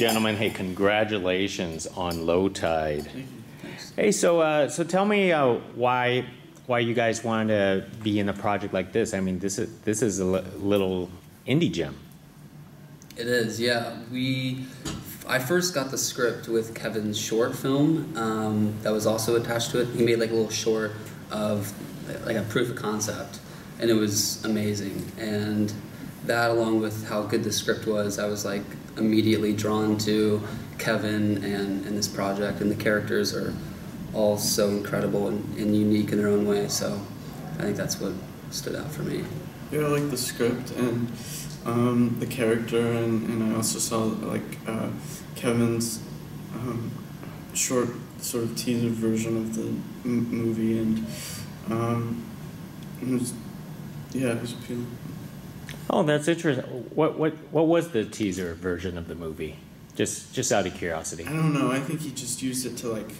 gentlemen, hey, congratulations on Low Tide. Hey, so uh, so tell me uh, why why you guys wanted to be in a project like this. I mean, this is this is a little indie gem. It is, yeah. We, I first got the script with Kevin's short film um, that was also attached to it. He made like a little short of like a proof of concept, and it was amazing. And that, along with how good the script was, I was like immediately drawn to Kevin and, and this project. And the characters are all so incredible and, and unique in their own way. So I think that's what stood out for me. Yeah, I like the script and um, the character, and, and I also saw like uh, Kevin's um, short sort of teaser version of the movie, and um, it was, yeah, it was appealing. Oh, that's interesting. What what what was the teaser version of the movie? Just just out of curiosity. I don't know. I think he just used it to like,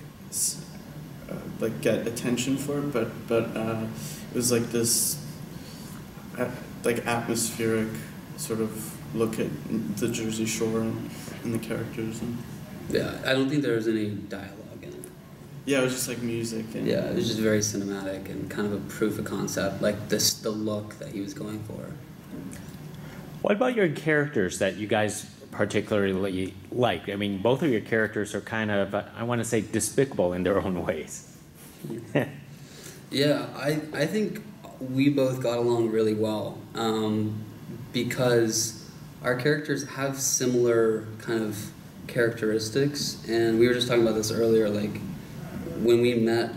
uh, like get attention for it, but but uh, it was like this, uh, like atmospheric sort of look at the Jersey Shore and, and the characters and Yeah, I don't think there was any dialogue in it. yeah, it was just like music and Yeah, it was just very cinematic and kind of a proof of concept, like this the look that he was going for. What about your characters that you guys particularly like? I mean, both of your characters are kind of I want to say despicable in their own ways. Yeah, I, I think we both got along really well um, because our characters have similar kind of characteristics, and we were just talking about this earlier. Like when we met,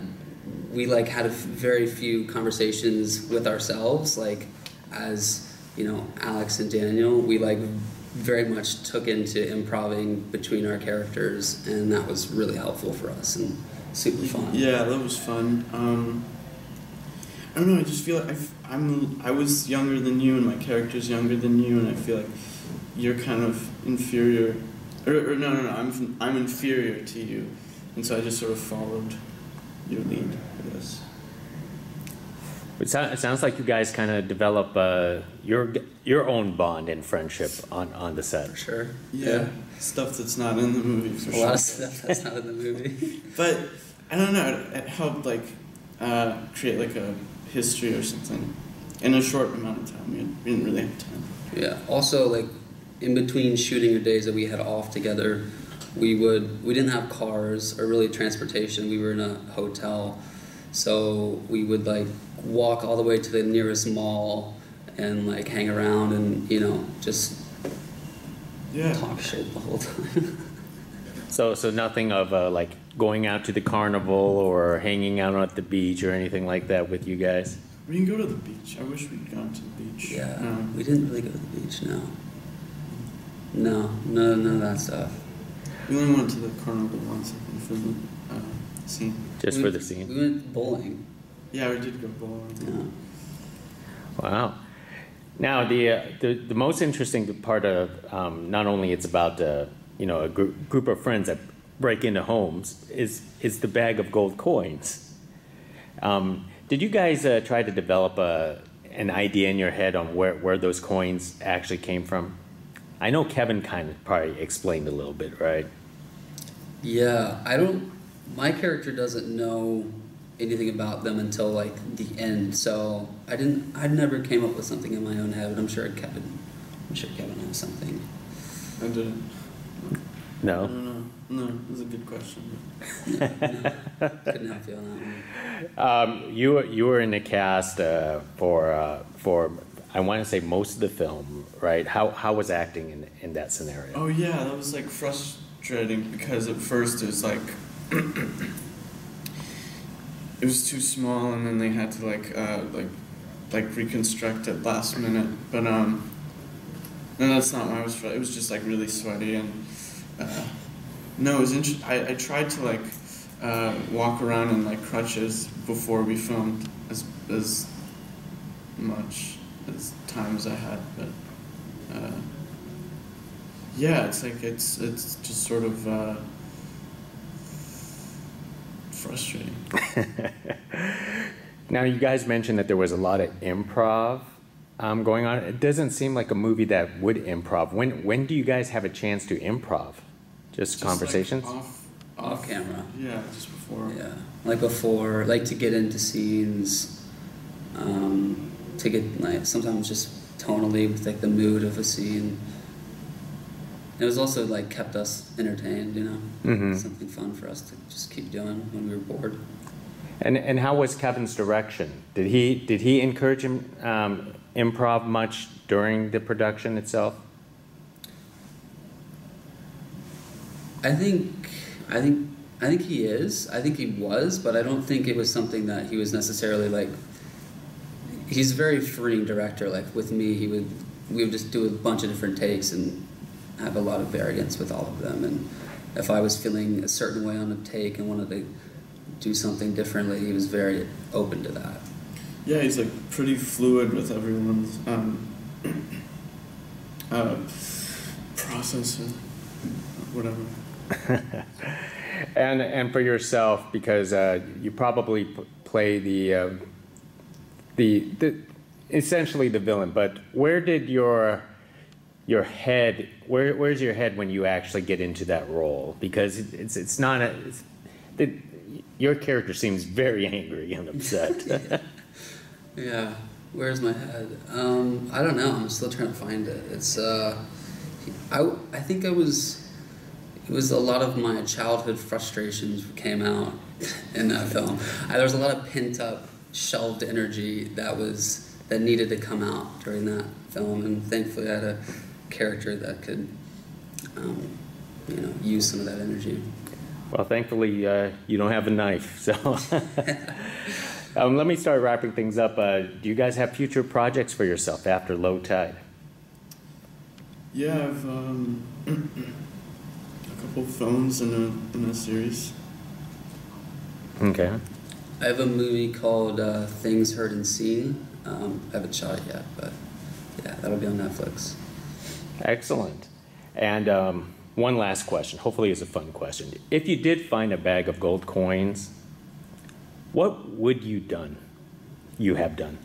we like had very few conversations with ourselves. Like as you know, Alex and Daniel, we like very much took into improving between our characters, and that was really helpful for us and super fun. Yeah, that was fun. Um, I don't know. I just feel like I've, I'm. I was younger than you, and my character's younger than you, and I feel like you're kind of inferior. Or, or no, no, no. I'm I'm inferior to you, and so I just sort of followed your lead. I guess. It, sound, it sounds like you guys kind of develop uh, your your own bond and friendship on, on the set. For sure. Yeah, stuff that's not in the movie for A sure. lot of stuff that's not in the movie. But I don't know. It, it helped like uh, create like a history or something in a short amount of time. We, didn't really have time. Yeah. Also, like in between shooting or days that we had off together, we would we didn't have cars or really transportation. We were in a hotel, so we would like walk all the way to the nearest mall and like hang around and you know just Yeah. talk shit the whole time. So so nothing of uh, like going out to the carnival or hanging out at the beach or anything like that with you guys. We didn't go to the beach. I wish we'd gone to the beach. yeah. Um, We didn't really go to the beach. No. No. No. None of that stuff. we only went to the carnival once I for the uh, scene. Just We for went- the scene. We went bowling. Yeah, we did go bowling. Yeah. Wow. Now the uh, the the most interesting part of um, not only it's about uh, you know a group group of friends that break into homes is is the bag of gold coins. Um, did you guys uh, try to develop a an idea in your head on where where those coins actually came from? I know Kevin kind of probably explained a little bit, right? Yeah, I don't. My character doesn't know anything about them until like the end. So I didn't. I never came up with something in my own head. But I'm sure Kevin. I'm sure Kevin has something. I didn't. I No. don't know. No, it was a good question. Couldn't help you on that one. Um, you were you were in the cast uh, for uh, for I want to say most of the film, right? How how was acting in in that scenario? Oh yeah, that was like frustrating because at first it was like it was too small, and then they had to like uh, like like reconstruct it last minute. But um, no, that's not why I was. It was just like really sweaty and uh, no, it was interesting. I tried to like uh, walk around in like crutches before we filmed as as much as time as I had, but. Uh, yeah, it's like it's it's just sort of uh, frustrating. now you guys mentioned that there was a lot of improv um, going on. It doesn't seem like a movie that would improv. When when do you guys have a chance to improv? Just like, conversations? off, Off camera. Yeah, just before. Yeah, like before, like to get into scenes, um, to get like sometimes just tonally with like the mood of a scene. It was also like kept us entertained, you know, Mhm. something fun for us to just keep doing when we were bored. And, and how was Kevin's direction? Did he, did he encourage him, um, improv much during the production itself? I think, I think, I think he is. I think he was, but I don't think it was something that he was necessarily like. He's a very freeing director. Like with me, he would we would just do a bunch of different takes and have a lot of variance with all of them. And if I was feeling a certain way on a take and wanted to do something differently, he was very open to that. Yeah, he's like pretty fluid with everyone's um, uh, process and whatever. And, and for yourself, because uh, you probably p- play the, uh, the, the, essentially the villain, but where did your, your head, where, where's your head when you actually get into that role? Because it's, it's not a, it's, your character seems very angry and upset. Yeah, where's my head? Um, I don't know. I'm still trying to find it. It's uh, I I think I was. It was a lot of my childhood frustrations came out in that film. I, there was a lot of pent up, shelved energy that was that needed to come out during that film, and thankfully I had a character that could, um, you know, use some of that energy. Well, thankfully, uh, you don't have a knife, so. um, let me start wrapping things up. Uh, do you guys have future projects for yourself after Low Tide? Yeah, I've um, a couple films in a in a series. Okay. I have a movie called uh, Things Heard and Seen. Um, I haven't shot it yet, but yeah, that'll be on Netflix. Excellent. And um, one last question. Hopefully, it's a fun question. If you did find a bag of gold coins, what would you done? You have done.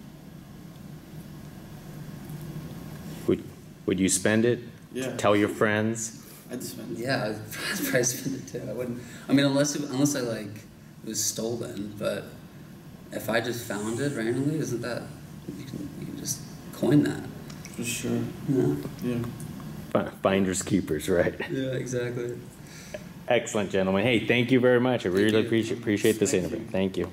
Would Would you spend it? Yeah. Tell your friends. I'd spend. Yeah, I'd probably spend it too. I wouldn't. I mean, unless it, unless I like it was stolen, but if I just found it randomly, isn't that you can, you can just coin that? For sure. Yeah. Yeah. Fi- Finders keepers, right? Yeah, exactly. Excellent, gentlemen. Hey, thank you very much. I really appreciate appreciate this Thank interview. you. Thank you.